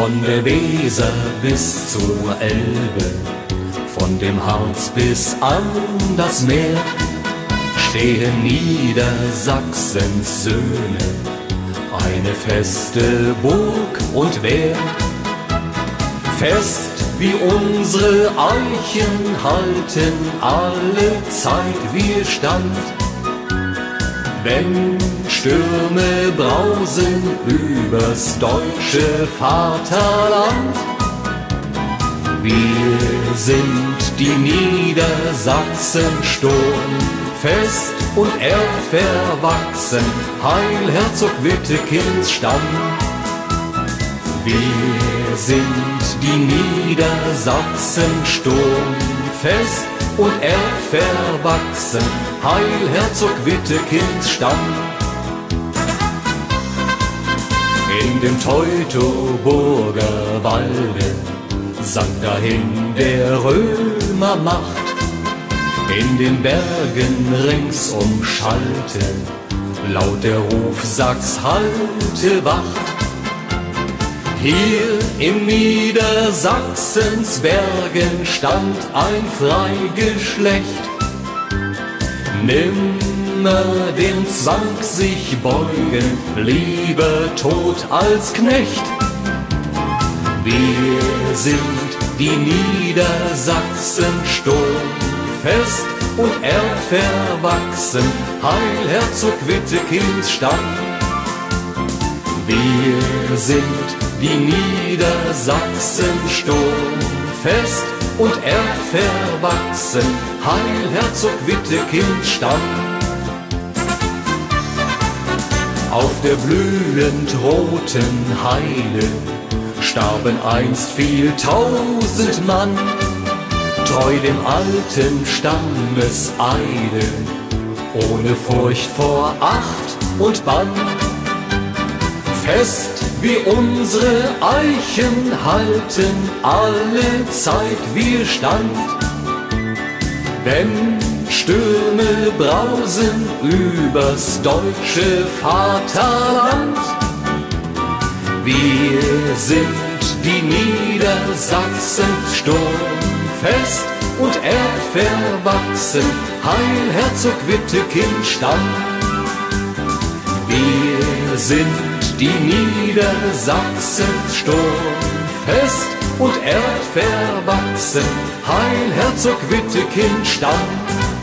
Von der Weser bis zur Elbe, von dem Harz bis an das Meer, stehen Niedersachsens Söhne, eine feste Burg und Wehr. Fest wie unsere Eichen halten alle Zeit wir stand. Wenn Stürme brausen übers deutsche Vaterland, wir sind die Niedersachsen sturmfest und erdverwachsen, Heil Herzog Wittekins Stamm. Wir sind die Niedersachsen sturmfest und erdverwachsen, Heil Herzog Wittekins Stamm. In dem Teutoburger Walde sank dahin der Römer Macht. In den Bergen ringsum schallte laut der Ruf Sachs halte Wacht. Hier in Niedersachsens Bergen stand ein Freigeschlecht. Nimmer dem Zwang sich beugen, lieber Tod als Knecht. Wir sind die Niedersachsen sturmfest und erdverwachsen, Heil Herzog Wittekins Stamm. Wir sind die Niedersachsen sturmfest und erdverwachsen, Heil Herzog Wittekind Stamm. Auf der blühend roten Heide starben einst viel tausend Mann, treu dem alten Stammeseide, ohne Furcht vor Acht und Bann. Fest wie unsere Eichen halten alle Zeit wir stand. Wenn Stürme brausen übers deutsche Vaterland, wir sind die Niedersachsen sturmfest und erdverwachsen, Heil Herzog Wittekind Stamm. Wir sind die Niedersachsen sturmfest und erdverwachsen, Heil Herzog Wittekind Stamm.